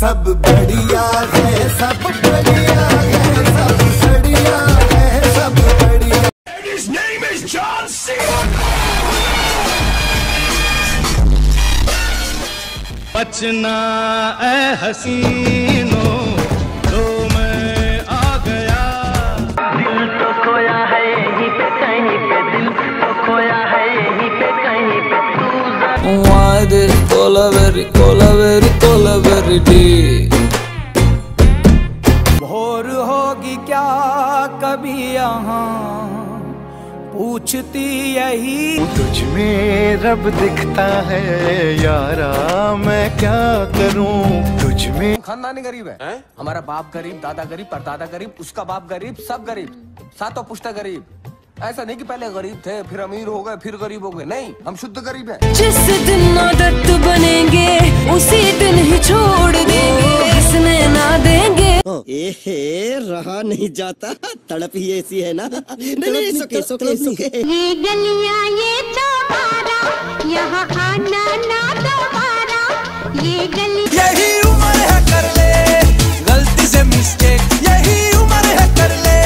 सब बढ़िया है सब बढ़िया है सब बढ़िया है सब बढ़िया। His name is John C. बचना ए हसीनो तो मैं आ गया। दिल तो खोया है यहीं पे कहीं पे दिल तो खोया है यहीं पे कहीं पे तू कोलावेरी कोलावेरी कोलावेरी डी भोर होगी क्या कभी यहाँ? पूछती यही। तुझ में रब दिखता है यारा मैं क्या करूँ? तुझ में खानदानी गरीब है। है? हमारा बाप गरीब दादा गरीब परदादा गरीब उसका बाप गरीब सब गरीब। सातों पुश्ता गरीब। ऐसा नहीं कि पहले गरीब थे फिर अमीर हो गए फिर गरीब हो गए। नहीं हम शुद्ध गरीब हैं। जिस दिन आदत बनेंगे एहे रहा नहीं जाता। तड़प ही ऐसी है ना। नहीं नहीं सुके सुके सुके ये गलियाँ ये चौबारा यहाँ आना ना दोबारा। ये गली यही उम्र है कर ले गलती से मिस्टेक यही उम्र है कर ले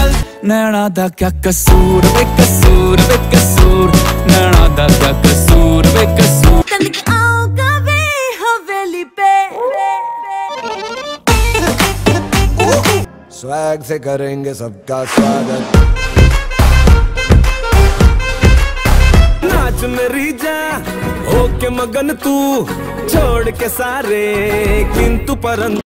गलती नैना दा क्या कसूर वे कसूर। स्वैग से करेंगे सबका स्वागत। नाच मेरी जा होके मगन तू छोड़ के सारे, किंतु परंतु